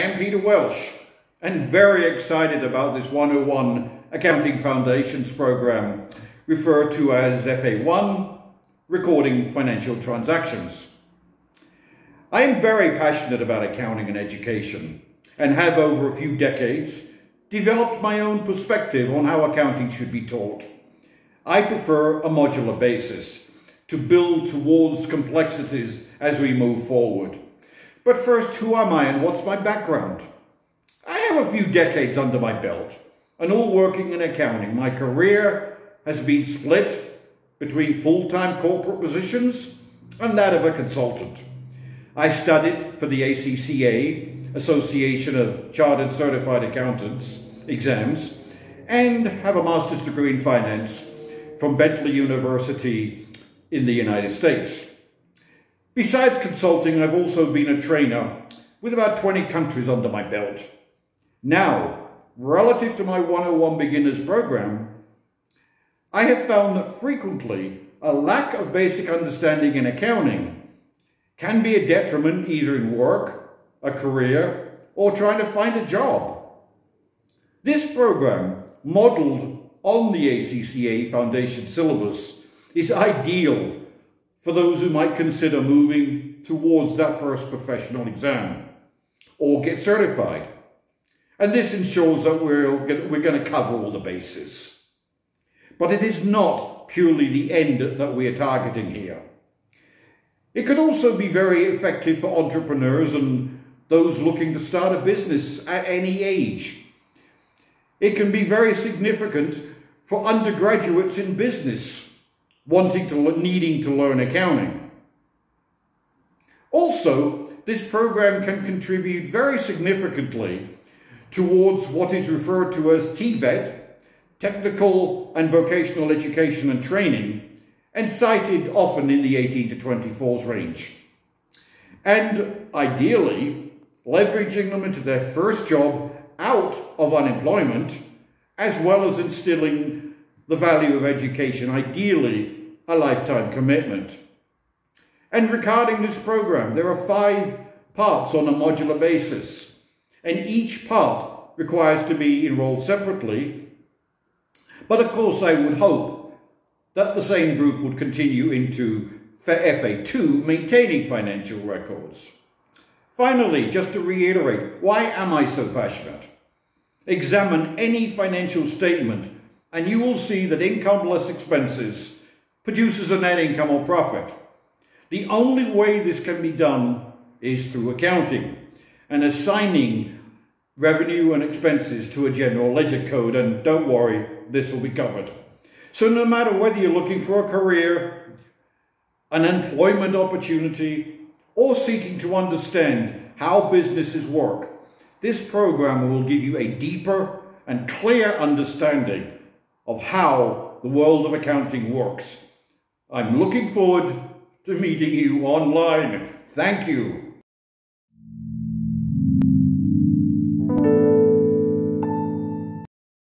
I am Peter Welch and very excited about this 101 Accounting Foundations program, referred to as FA1, Recording Financial Transactions. I am very passionate about accounting and education and have over a few decades developed my own perspective on how accounting should be taught. I prefer a modular basis to build towards complexities as we move forward. But first, who am I and what's my background? I have a few decades under my belt and all working in accounting. My career has been split between full-time corporate positions and that of a consultant. I studied for the ACCA, Association of Chartered Certified Accountants, exams, and have a master's degree in finance from Bentley University in the United States. Besides consulting, I've also been a trainer with about 20 countries under my belt. Now, relative to my 101 Beginners program, I have found that frequently a lack of basic understanding in accounting can be a detriment either in work, a career, or trying to find a job. This program, modelled on the ACCA Foundation syllabus, is ideal for those who might consider moving towards that first professional exam or get certified. And this ensures that we're, we're going to cover all the bases. But it is not purely the end that we are targeting here. It could also be very effective for entrepreneurs and those looking to start a business at any age. It can be very significant for undergraduates in business wanting to needing to learn accounting. Also, this program can contribute very significantly towards what is referred to as TVET, Technical and Vocational Education and Training, and cited often in the 18 to 24s range. And ideally, leveraging them into their first job out of unemployment, as well as instilling the value of education, ideally a lifetime commitment. And regarding this program, there are five parts on a modular basis, and each part requires to be enrolled separately. But of course, I would hope that the same group would continue into FA2, maintaining financial records. Finally, just to reiterate, why am I so passionate? Examine any financial statement and you will see that income less expenses produces a net income or profit. The only way this can be done is through accounting and assigning revenue and expenses to a general ledger code. And don't worry, this will be covered. So no matter whether you're looking for a career, an employment opportunity, or seeking to understand how businesses work, this program will give you a deeper and clear understanding of how the world of accounting works. I'm looking forward to meeting you online. Thank you.